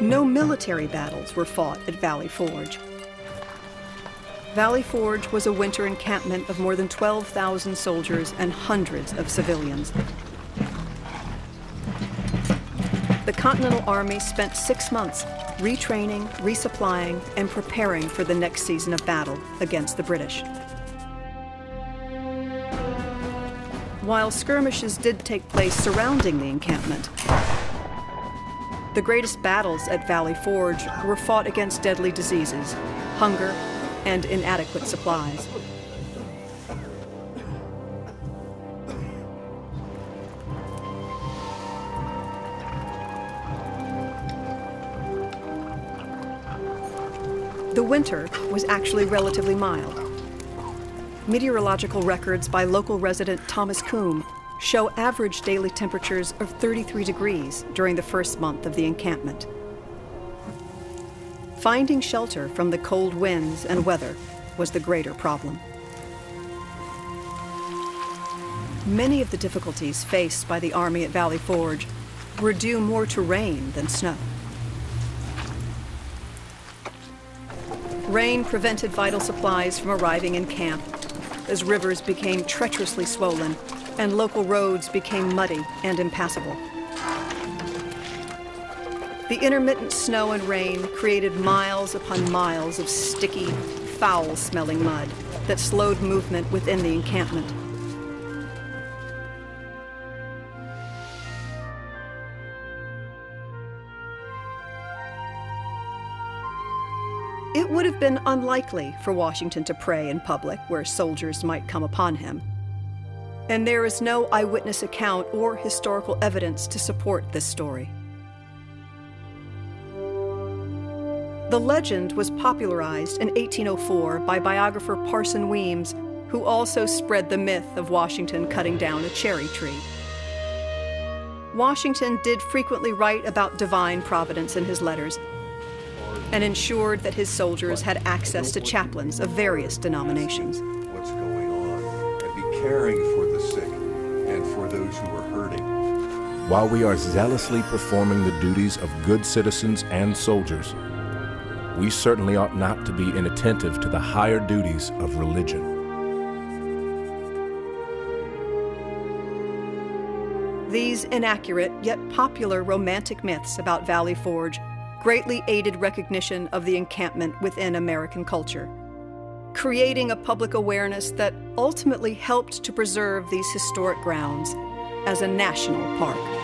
No military battles were fought at Valley Forge. Valley Forge was a winter encampment of more than 12,000 soldiers and hundreds of civilians. The Continental Army spent six months retraining, resupplying, and preparing for the next season of battle against the British. While skirmishes did take place surrounding the encampment, the greatest battles at Valley Forge were fought against deadly diseases, hunger, and inadequate supplies. The winter was actually relatively mild. Meteorological records by local resident Thomas Coombe show average daily temperatures of 33 degrees during the first month of the encampment. Finding shelter from the cold winds and weather was the greater problem. Many of the difficulties faced by the Army at Valley Forge were due more to rain than snow. Rain prevented vital supplies from arriving in camp as rivers became treacherously swollen and local roads became muddy and impassable. The intermittent snow and rain created miles upon miles of sticky, foul-smelling mud that slowed movement within the encampment. It would have been unlikely for Washington to pray in public where soldiers might come upon him. And there is no eyewitness account or historical evidence to support this story. The legend was popularized in 1804 by biographer Parson Weems, who also spread the myth of Washington cutting down a cherry tree. Washington did frequently write about divine providence in his letters, and ensured that his soldiers had access to chaplains of various denominations. What's going on and be caring for the sick and for those who are hurting. While we are zealously performing the duties of good citizens and soldiers, we certainly ought not to be inattentive to the higher duties of religion. These inaccurate yet popular romantic myths about Valley Forge greatly aided recognition of the encampment within American culture, creating a public awareness that ultimately helped to preserve these historic grounds as a national park.